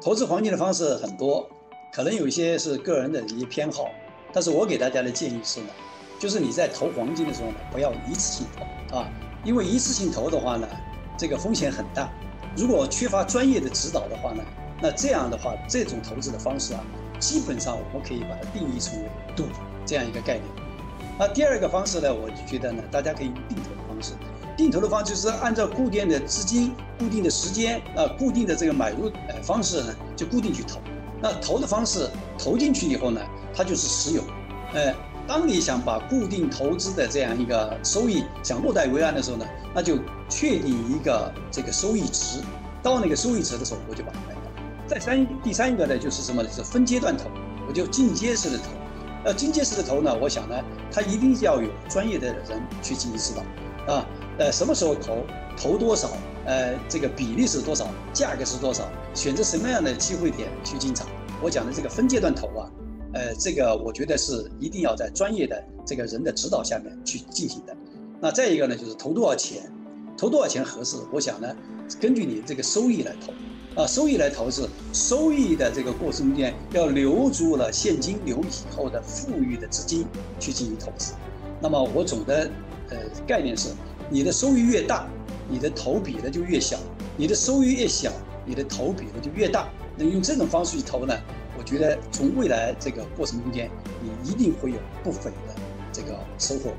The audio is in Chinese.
投资黄金的方式很多，可能有一些是个人的一些偏好，但是我给大家的建议是呢，就是你在投黄金的时候呢，不要一次性投啊，因为一次性投的话呢，这个风险很大。如果缺乏专业的指导的话呢，那这样的话，这种投资的方式啊，基本上我们可以把它定义成为赌这样一个概念。那第二个方式呢，我就觉得呢，大家可以用定投的方式。就是按照固定的资金、固定的时间啊、固定的这个买入呃方式呢，就固定去投。那投的方式投进去以后呢，它就是持有。呃，当你想把固定投资的这样一个收益想落袋为安的时候呢，那就确定一个这个收益值，到那个收益值的时候，我就把它卖掉。再三第三一个呢，就是什么呢？是分阶段投，我就进阶式的投。呃，进阶式的投呢，我想呢，它一定要有专业的人去进行指导啊。呃，什么时候投，投多少，呃，这个比例是多少，价格是多少，选择什么样的机会点去进场？我讲的这个分阶段投啊，呃，这个我觉得是一定要在专业的这个人的指导下面去进行的。那再一个呢，就是投多少钱，投多少钱合适？我想呢，根据你这个收益来投，啊，收益来投是收益的这个过程中间要留住了现金流以后的富裕的资金去进行投资。那么我总的呃概念是。你的收益越大，你的投比呢就越小；你的收益越小，你的投比呢就越大。那用这种方式去投呢，我觉得从未来这个过程中间，你一定会有不菲的这个收获。